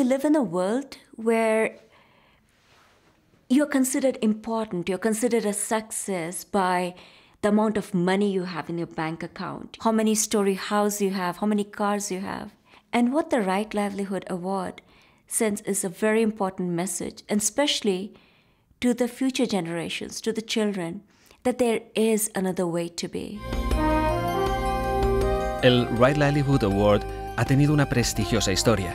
we live in a world where you're considered important, you're considered a success by the amount of money you have in your bank account, how many story house you have, how many cars you have. And what the Right Livelihood Award sends is a very important message, and especially to the future generations, to the children, that there is another way to be. El Right Livelihood Award ha tenido una prestigiosa historia.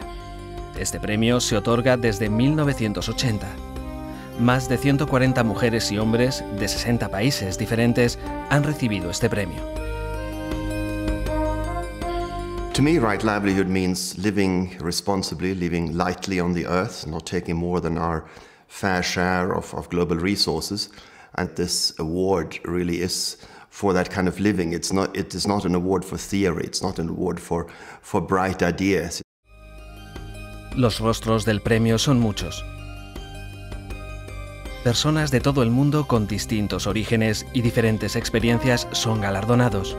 Este premio se otorga desde 1980. Más de 140 mujeres y hombres de 60 países diferentes han recibido este premio. To me, right livelihood means living responsibly, living lightly on the earth, not taking more than our fair share of, of global resources. And this award really is for that kind of living. It's not, it is not an award for theory, it's not an award for, for bright ideas. Los rostros del premio son muchos. Personas de todo el mundo con distintos orígenes y diferentes experiencias son galardonados.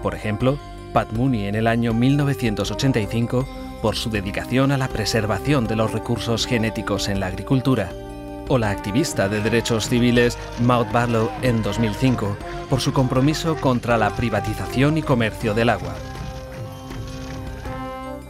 Por ejemplo, Pat Mooney en el año 1985 por su dedicación a la preservación de los recursos genéticos en la agricultura, o la activista de derechos civiles Maud Barlow en 2005 por su compromiso contra la privatización y comercio del agua.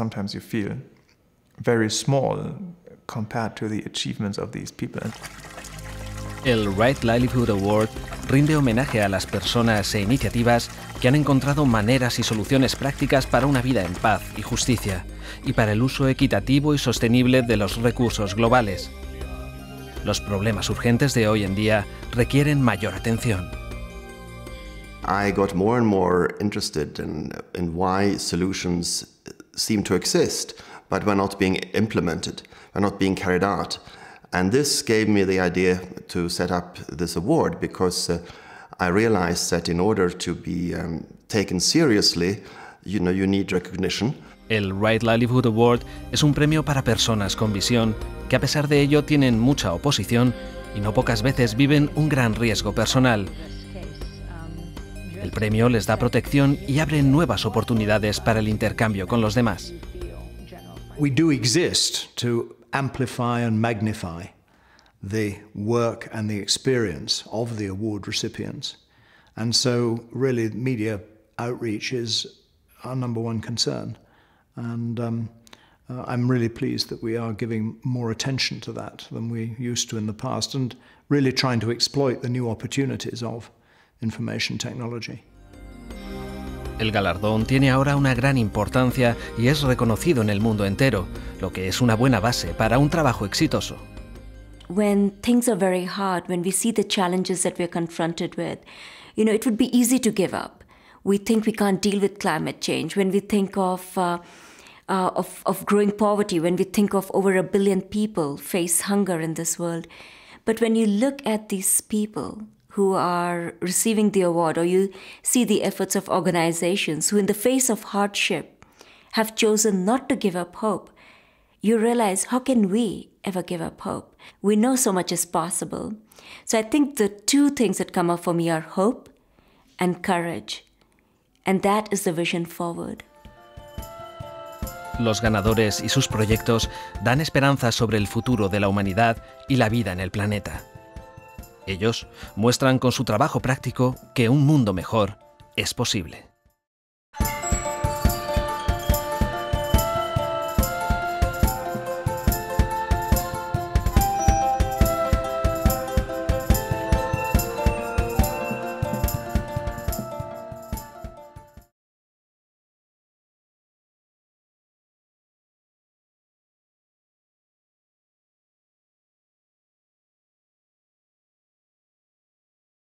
sometimes you feel very small compared to the achievements of these people. El Right Livelihood Award rinde homenaje a las personas e iniciativas que han encontrado maneras y soluciones prácticas para una vida en paz y justicia, y para el uso equitativo y sostenible de los recursos globales. Los problemas urgentes de hoy en día requieren mayor atención. I got more and more interested in, in why solutions seem to exist, but were not being implemented, were not being carried out. And this gave me the idea to set up this award because uh, I realized that in order to be um, taken seriously, you know, you need recognition. El Right Livelihood Award es un premio para personas con visión que a pesar de ello tienen mucha oposición y no pocas veces viven un gran riesgo personal. El premio les da protección y abre nuevas oportunidades para el intercambio con los demás. We do exist to amplify and magnify the work and the experience of the award recipients. And so, really, media outreach is our number one concern. And um, uh, I'm really pleased that we are giving more attention to that than we used to in the past and really trying to exploit the new opportunities of information technology. El galardón tiene ahora una gran importancia y es reconocido en el mundo entero, lo que es una buena base para un trabajo exitoso. When things are very hard, when we see the challenges that we're confronted with, you know, it would be easy to give up. We think we can't deal with climate change. When we think of uh, uh, of, of growing poverty, when we think of over a billion people face hunger in this world. But when you look at these people who are receiving the award, or you see the efforts of organizations who, in the face of hardship, have chosen not to give up hope, you realize how can we ever give up hope? We know so much is possible. So I think the two things that come up for me are hope and courage. And that is the vision forward. Los ganadores y sus proyectos dan esperanza sobre el futuro de la humanidad y la vida en el planeta. Ellos muestran con su trabajo práctico que un mundo mejor es posible.